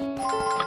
Música